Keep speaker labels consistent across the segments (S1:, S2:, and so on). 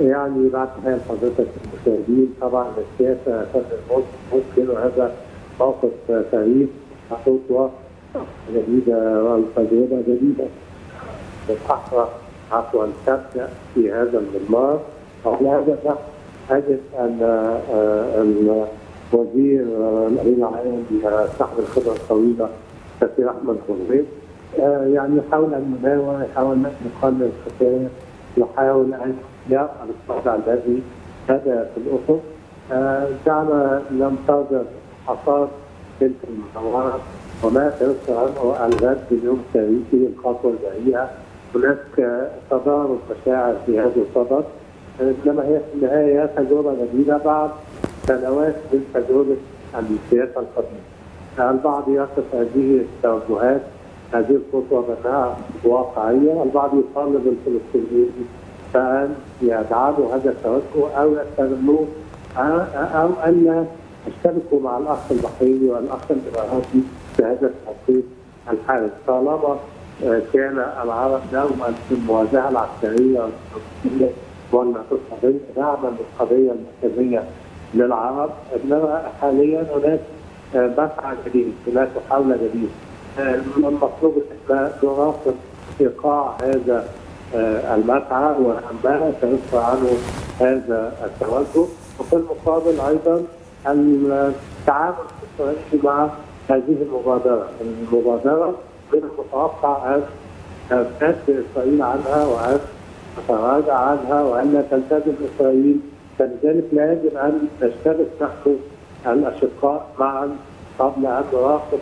S1: يعني بعد تحية لحضرتك المشاهدين طبعا السياسة ممكن وهذا موقف فريد. خطوة جديدة وتجربة جديدة. للحفرة عفوا تبدأ في هذا المضمار. وعلى هذا النحو أجد أن الوزير الأمين العام صاحب الخبرة الطويلة السفير أحمد خضير يعني يحاول يناول يحاول أن يقلل الخسائر يحاول أن يرى الوضع الذي بدا في الأفق دعنا لم تظهر حصاد تلك المحاورة وما سيذكر عنه الغد اليوم التاريخي الخطوة الجاية هناك تضارب مشاعر في هذا الصدد. إنما هي في النهاية تجربة جديدة. بعد سنوات من تجربة السياسة القديمه. البعض يصف هذه التوجهات هذه الخطوة بانها واقعية، البعض يطالب الفلسطينيين بان يدعموا هذا التوجه أو يستغلوه أو أن يشتركوا مع الأخ البحريني والأخ الاماراتي في هذا التحقيق الحالي طالما كان العرب دوما في المواجهة العسكرية والقضية دعما للقضيه المركزية للعرب إنما حاليا هناك مسعى جديد هناك محاوله جديده المطلوب ان نراقب ايقاع هذا المسعى واهمها سيذكر عنه هذا التوجه. وفي المقابل أيضا التعامل الاسرائيلي مع هذه المبادرة. المبادرة من المتوقع أن تبتعد اسرائيل عنها وأن تتراجع عنها وأن تلتزم اسرائيل فلذلك لا يجب أن نشترك نحن الأشقاء معا قبل أن نراقب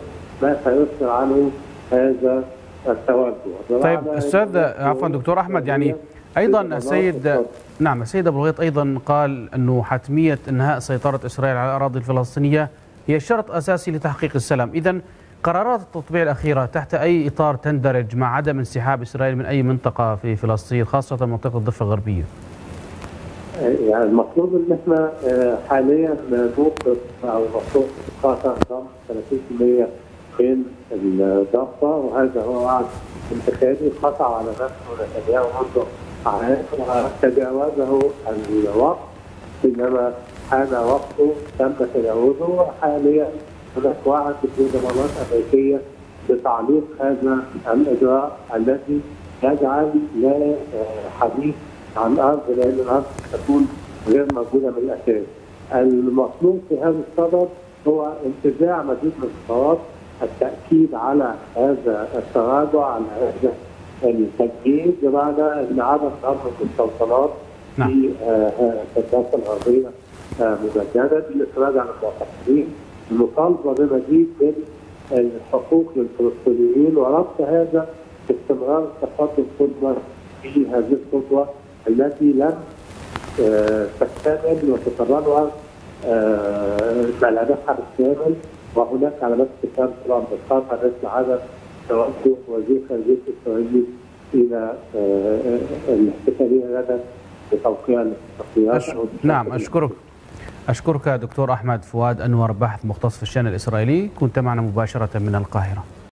S1: سيصدر عنه هذا التوجه.
S2: طيب أستاذ عفوا دكتور أحمد يعني أيضا السيد نعم السيد أبو الغيط أيضا قال أنه حتمية إنهاء سيطرة إسرائيل على الأراضي الفلسطينية هي شرط أساسي لتحقيق السلام، اذا قرارات التطبيع الأخيرة تحت أي إطار تندرج مع عدم انسحاب إسرائيل من أي منطقة في فلسطين خاصة منطقة الضفة الغربية؟
S1: يعني المطلوب إن إحنا حاليا نوقف أو نوقف قاطع ضم 30% من الضفه وهذا هو انتخابي قطع على نفسه نتنياهو منذ عام وتجاوزه الوقت إنما حان وقته تم تجاوزه وحاليا هناك وعد بضمانات امريكيه بتعليق هذا الإجراء الذي يجعل لا حديث عن الأرض لأن الأرض تكون غير موجودة من الأساس. المطلوب في هذا الصدد هو انتزاع مزيد من الخطوات التأكيد على هذا التراجع على هذا التجديد. بمعنى ان عدم ضم المستوطنات
S2: نعم.
S1: في الضفه الغربية مجددا الاخراج عن المعتقلين المطالبة بمزيد من الحقوق للفلسطينيين وربط هذا باستمرار التقدم قدما في هذه الخطوة التي لم تكتمل وتتبرع ملامحها بالكامل وهناك علامات استفهام طبعا بالخطر مثل عدم توجه وزير خارجية اسرائيل إلى الاحتفالية غدا بتوقيع الاتفاقيات
S2: أش... نعم أشكرك. أشكرك دكتور أحمد فؤاد أنور باحث مختص في الشأن الإسرائيلي. كنت معنا مباشرة من القاهرة.